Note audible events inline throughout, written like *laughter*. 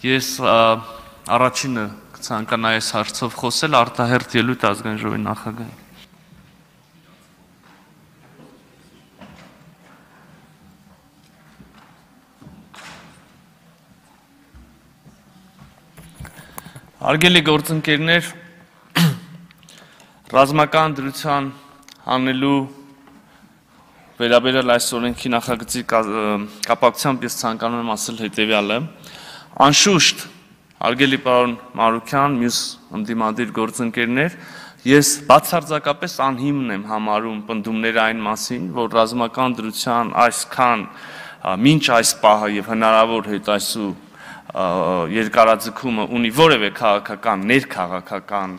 Ես առաջինը կցանկանայի այս հարցով խոսել արտահերտ ելույթ ազգային ժողովի նախագահի։ Արգելի գործընկերներ, *clears throat* ռազմական դրության հանելու վերաբերյալ այս օրենքի նախագծի կապակցությամբ ես ցանկանում եմ ասել հետևյալը։ Անշուշտ, արգելի պարոն Մարուկյան, մյուս ընդդիմադիր գործընկերներ, ես բացարձակապես անհիմն եմ համարում պնդումներ այն մասին, որ ռազմական դրության այսքան մինչ այս պահը եւ հնարավոր հետայսու երկարաձգումը ունի որևէ քաղաքական, ներքաղաքական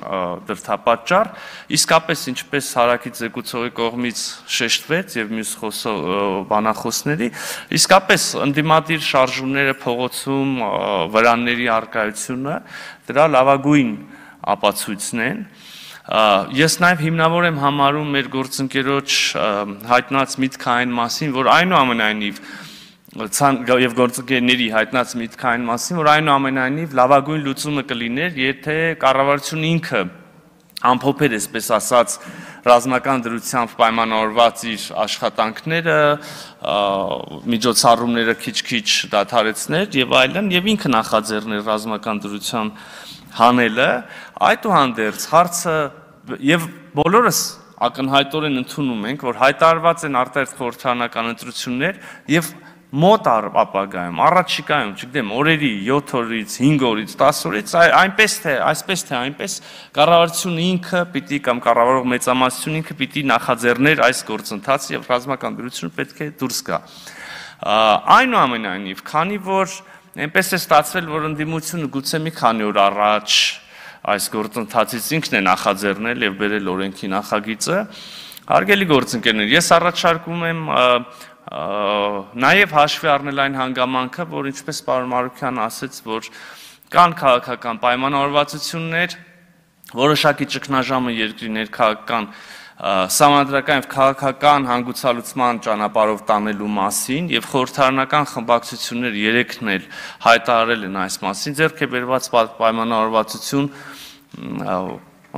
դրդապատճառ, իսկապես ինչպես Հարակից զեկուցողի կողմից շեշտվեց եւ մյուս խոսող բանախոսների, իսկապես ընդդիմադիր շարժումները փողոցում վրանների արկայությունը դրա լավագույն ապացույցն են ես նաև հիմնավոր եմ համարում մեր գործընկերոջ հայտնած միտքը այն մասին, որ այնուամենայնիվ ցան եւ գործընկերների հայտնած միտքը այն մասին, որ այնուամենայնիվ լավագույն լուծումը կլիներ, եթե կառավարությունը ինքը ամփոփեր, այսպես ասած, ռազմական դրությամբ պայմանավորված իր աշխատանքները, միջոցառումները քիչ-քիչ դադարեցներ եւ այլն եւ ինքը նախաձեռներ ռազմական դրության հանելը, այդուհանդերձ հարցը եւ բոլորս ակնհայտորեն ընդունում ենք, որ հայտարարված են արտերտ խորհրդանական ընտրություններ եւ մոտ ապագայում, առաջիկայում, չգիտեմ, օրերի 7 օրից, 5 օրից, 10 օրից այնպես թե, այսպես թե այնպես կառավարությունը ինքը պիտի կամ կառավարող մեծամասնությունը ինքը պիտի նախաձեռներ այս գործընթացը եւ ռազմական դրությունը պետք է դուրս գա։ Այնուամենայնիվ, քանի որ այնպես է ստացվել, որ ընդդիմությունը գուցե մի քանի օր առաջ այս գործընթացից ինքն է նախաձեռնել եւ բերել օրենքի նախագիծը, հարգելի գործընկերներ, ես առաջարկում եմ նաև հաշվի առնել այն հանգամանքը, որ ինչպես պարոն Մարուկյանը ասաց, որ կան քաղաքական պայմանավորվածություններ, որոշակի ճգնաժամը երկրի ներքաղաքական համանդրական եւ քաղաքական հանգուցալուծման ճանապարհով տանելու մասին եւ խորհրդարանական խմբակցություններ երեքն էլ հայտարարել են այս մասին ձեռք է բերված պայմանավորվածություն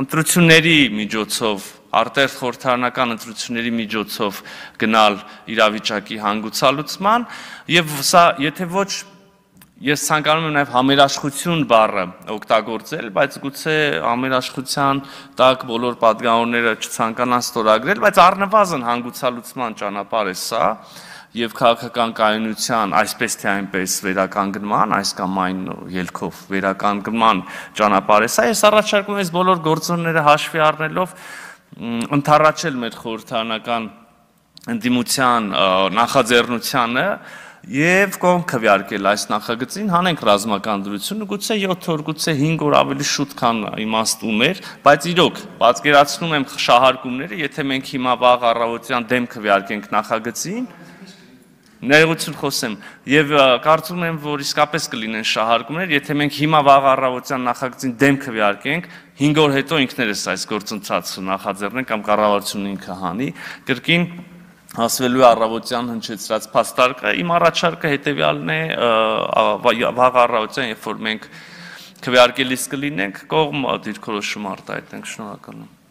ընտրությունների միջոցով, արտերտ խորհրդարանական ընտրությունների միջոցով գնալ իրավիճակի հանգուցալուծման եւ սա եթե ոչ ես ցանկանում եմ նաև համերաշխություն բառը օգտագործել, բայց գուցե համերաշխության տակ բոլոր падգաոնները չցանկանան ստորագրել, բայց առնվազն հանգուցալուծման ճանապարհ է սա։ Ա, եւ քաղաքական կայունության այսպես թե այնպես վերականգնման, այս կամ այն ելքով վերականգնման ճանապարհ է սա։ Ես առաջարկում եմ այս բոլոր գործոնները հաշվի առնելով ընթառաջել մեր խորհրդանական ընդդիմության նախաձեռնությանը եւ կողմ քվեարկել այս նախագծին, հանենք ռազմական դրությունը, գուցե 7 օր, գուցե 5 օր ավելի շուտ քան իմաստ ուներ, բայց իրոք պատկերացնում եմ շահարկումները, եթե մենք հիմա վաղ առավոտյան դեմ քվեարկենք նախագծին, ներողություն խոսեմ եւ կարծում եմ որ իսկապես կլինեն շահարկումներ եթե մենք հիմա վաղ առավոտյան նախագծին դեմ քվեարկենք 5 օր հետո ինքներս այս գործընթացը նախաձեռնենք կամ կառավարությունն ինքը հանի կրկին հասվելու առավոտյան հնչեցրած փաստարկը իմ առաջարկը հետեւյալն է վաղ առավոտյան երբ որ մենք քվեարկելիս կլինենք կողմ դիրքորոշում արտահայտենք շնորհակալ եմ